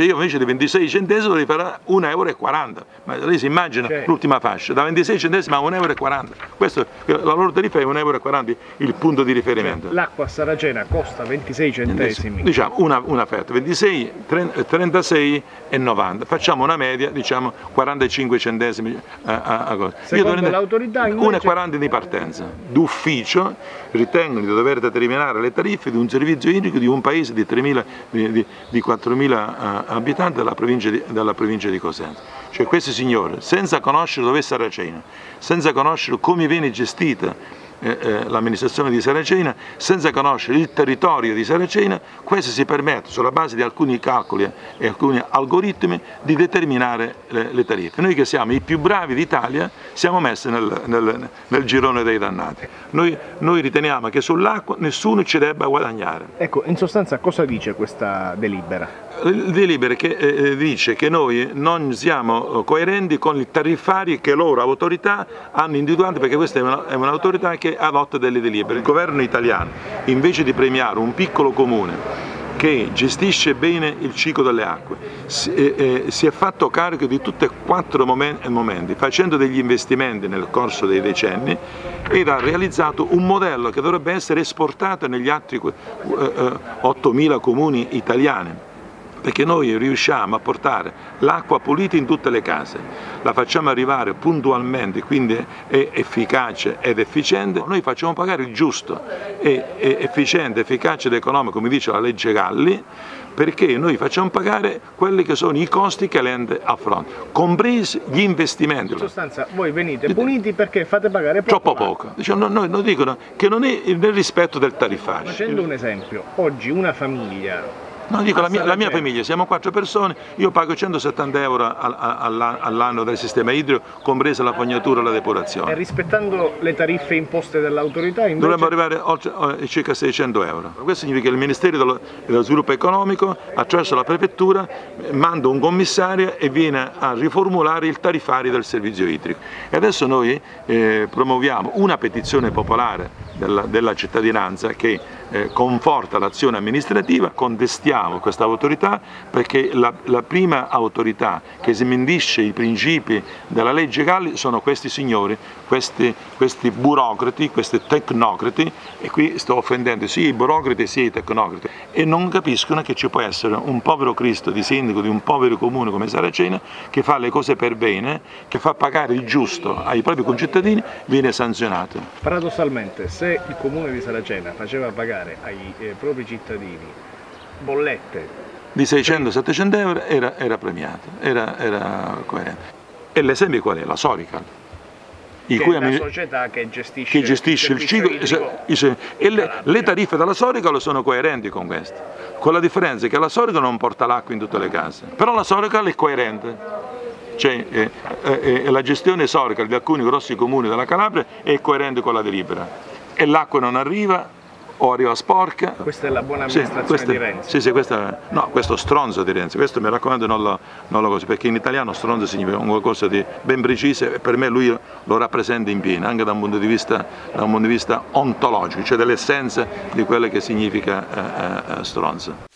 fascia, io invece di 26 centesimi dovrei fare 1,40 euro. Ma lei si immagina Certo. l'ultima fascia, da 26 centesimi a 1,40 euro. Questo, la loro tariffa è 1,40 euro il punto di riferimento. L'acqua a Saracena costa 26 centesimi. Diciamo una, una offerta 26, 30, 36 e 90. Facciamo una media, diciamo 45 centesimi a, a, a cosa. Secondo dovrei- l'autorità, invece- 1,40 di partenza. D'ufficio ritengono di dover determinare le tariffe di un servizio idrico di un paese di 3.000, di, di- di 4.000 eh, abitanti della provincia di, della provincia di Cosenza. Cioè questi signori, senza conoscere dove è Saracena, senza conoscere come viene gestita l'amministrazione di Saracena, senza conoscere il territorio di Saracena, questo si permette sulla base di alcuni calcoli e alcuni algoritmi di determinare le, le tariffe. Noi che siamo i più bravi d'Italia siamo messi nel, nel- nel girone dei dannati. Noi, noi riteniamo che sull'acqua nessuno ci debba guadagnare. Ecco, in sostanza cosa dice questa delibera? Il delibera che eh, eh, dice che noi non siamo eh, coerenti con i tariffari che loro autorità hanno individuato perché questa è una- è un'autorità che adotta delle delibere. Il governo italiano invece di premiare un piccolo comune che gestisce bene il ciclo delle acque, si, eh, eh, si è fatto carico di tutti e quattro momen- momenti, facendo degli investimenti nel corso dei decenni ed ha realizzato un modello che dovrebbe essere esportato negli altri eh, eh, 8.000 comuni italiani perché noi riusciamo a portare l'acqua pulita in tutte le case, la facciamo arrivare puntualmente, quindi è efficace ed efficiente, noi facciamo pagare il giusto, è, è efficiente, efficace ed economico, come dice la legge Galli, perché noi facciamo pagare quelli che sono i costi che l'ente affronta, compresi gli investimenti. In sostanza voi venite puniti perché fate pagare poco Troppo poco. Diciamo, noi, noi dicono che non è nel rispetto del tariffario. Facendo un esempio, oggi una famiglia No, dico la mia, la mia famiglia, siamo quattro persone, io pago 170 euro al- al- all'anno del sistema idrico, compresa la fognatura e la e depurazione. rispettando le tariffe imposte dall'autorità invece Dovremmo arrivare oltre a circa 600 euro. Questo significa che il Ministero dello, dello Sviluppo Economico, attraverso la Prefettura, manda un commissario e viene a riformulare il tariffario del servizio idrico. E adesso noi eh, promuoviamo una petizione popolare della, della cittadinanza che eh, conforta l'azione amministrativa, contestiamo questa autorità perché la, la prima autorità che smentisce i principi della legge Galli sono questi signori, questi, questi burocrati, questi tecnocrati e qui sto offendendo sia i burocrati sia i tecnocrati e non capiscono che ci può essere un povero Cristo di sindaco di un povero comune come Saracena che fa le cose per bene, che fa pagare il giusto ai propri concittadini, viene sanzionato. paradossalmente se il comune di Saracena faceva pagare ai eh, propri cittadini bollette di 600-700 euro era, era premiato, era, era coerente. E l'esempio qual è? La Sorical, i che cui è la società che gestisce, che gestisce il servizio ciclo se- e le, le tariffe della Sorical sono coerenti con queste, con la differenza che la Sorical non porta l'acqua in tutte le case, però la Sorical è coerente. Cioè, eh, eh, eh, la gestione Sorical di alcuni grossi comuni della Calabria è coerente con la delibera e l'acqua non arriva o arriva sporca. Questa è la buona Sì, amministrazione questa- di Renzi. Sì, sì, questa, no, questo stronzo di Renzi, questo mi raccomando non lo, non lo così, perché in italiano stronzo significa qualcosa di ben preciso e per me lui lo rappresenta in pieno, anche da un punto di vista, da un punto di vista ontologico, cioè dell'essenza di quello che significa eh, eh, stronzo.